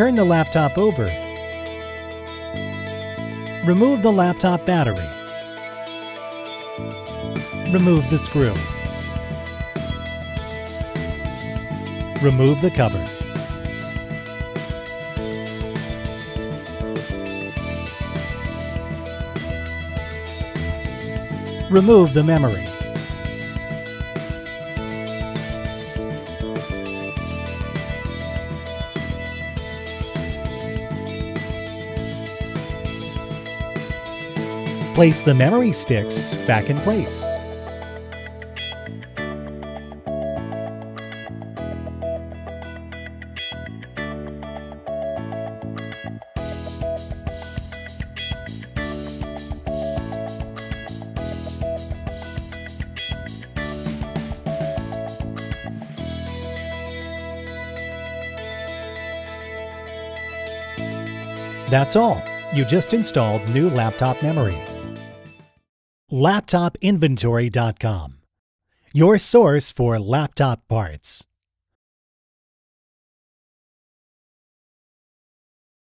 Turn the laptop over. Remove the laptop battery. Remove the screw. Remove the cover. Remove the memory. Place the memory sticks back in place. That's all. You just installed new laptop memory. LaptopInventory.com, your source for laptop parts.